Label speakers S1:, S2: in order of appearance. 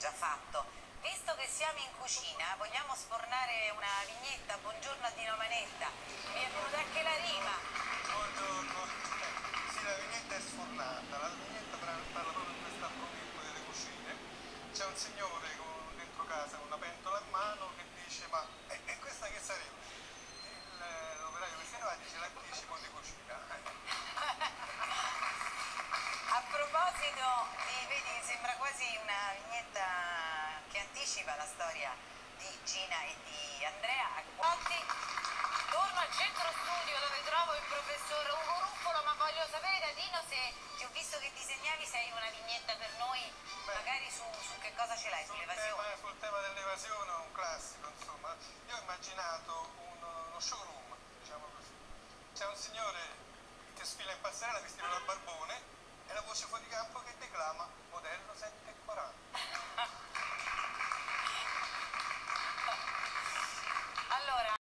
S1: già fatto. Visto che siamo in cucina, vogliamo sfornare una vignetta, buongiorno a Dino Manetta. Mi è venuta anche la rima.
S2: Buongiorno. Sì, la vignetta è sfornata. La vignetta parla proprio di questo argomento delle cucine. C'è un signore con- dentro casa con una pentola in mano che dice ma e, e questa che sarebbe? L'operaio che se ne va dice l'anticipo di cucina.
S1: A proposito di, vedi, sembra quasi una anticipa la storia di Gina e di Andrea. Oggi torno al centro studio dove trovo il professor Ugo Ruffolo, ma voglio sapere da Dino se ti ho visto che disegnavi, se hai una vignetta per noi,
S2: Beh.
S1: magari su, su che cosa ce l'hai,
S2: Sul
S1: sull'evasione.
S2: tema, sul tema dell'evasione, un classico, insomma. Io ho immaginato un- uno showroom, diciamo così. C'è un signore che sfila in passerella vestito da barbone e la voce fuori campo che declama modello 7